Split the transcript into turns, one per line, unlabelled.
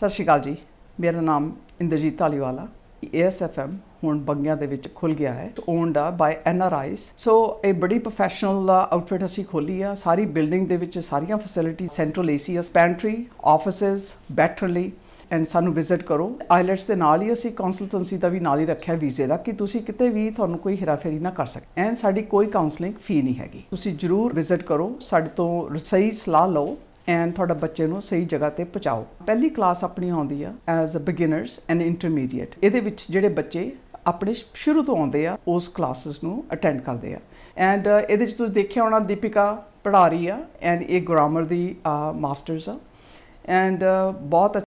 ਸਤਿ ਸ਼੍ਰੀ ਅਕਾਲ ਜੀ। ਮੇਰਾ ਨਾਮ ਇੰਦਰਜੀਤ ਧਾਲੀਵਾਲਾ। ASFM ਹੁਣ ਬੰਗਿਆਂ ਦੇ ਵਿੱਚ ਖੁੱਲ ਗਿਆ ਹੈ। ਓਨਡ ਆ ਬਾਈ NRIs ਸੋ ਇਹ ਬੜੀ ਪ੍ਰੋਫੈਸ਼ਨਲ ਆਊਟਫਿਟ ਅਸੀਂ ਖੋਲੀ ਆ। ਸਾਰੀ ਬਿਲਡਿੰਗ ਦੇ ਵਿੱਚ ਸਾਰੀਆਂ facility central AC pantry offices ਬੈਠਣ ਲਈ ਐਂਡ ਸਾਨੂੰ ਵਿਜ਼ਿਟ ਕਰੋ। ਆਈਲੈਟਸ ਦੇ ਨਾਲ ਹੀ ਅਸੀਂ ਕੰਸਲਟੈਂਸੀ ਦਾ ਵੀ ਨਾਲ ਹੀ ਰੱਖਿਆ ਵੀਜ਼ੇ ਦਾ ਕਿ ਤੁਸੀਂ ਕਿਤੇ ਵੀ ਤੁਹਾਨੂੰ ਕੋਈ ਹੇਰਾਫੇਰੀ ਨਾ ਕਰ ਸਕੇ ਐਂਡ ਸਾਡੀ ਕੋਈ ਕਾਉਂਸਲਿੰਗ ਫੀ ਨਹੀਂ ਹੈਗੀ। ਤੁਸੀਂ ਜਰੂਰ ਵਿਜ਼ਿਟ ਕਰੋ। ਸਾਡੇ ਤੋਂ ਸਹੀ ਸਲਾਹ ਲਓ। ਐਂਡ ਤੁਹਾਡਾ ਬੱਚੇ ਨੂੰ ਸਹੀ ਜਗ੍ਹਾ ਤੇ ਪਹੁੰਚਾਓ। ਪਹਿਲੀ ਕਲਾਸ ਆਪਣੀ ਆਉਂਦੀ ਆ as a beginners and intermediate. ਇਹਦੇ ਵਿੱਚ ਜਿਹੜੇ ਬੱਚੇ ਆਪਣੇ ਸ਼ੁਰੂ ਤੋਂ ਆਉਂਦੇ ਆ, ਉਸ ਕਲਾਸਿਸ ਨੂੰ ਅਟੈਂਡ ਕਰਦੇ ਆ। ਐਂਡ ਇਹਦੇ ਵਿੱਚ ਤੁਸੀਂ ਦੇਖਿਆ ਹੋਣਾ ਦੀਪਿਕਾ ਪੜ੍ਹਾ ਰਹੀ ਆ, ਐਂਡ ਇਹ ਗ੍ਰਾਮਰ ਦੀ ਮਾਸਟਰਸ ਆ। ਐਂਡ ਬਹੁਤ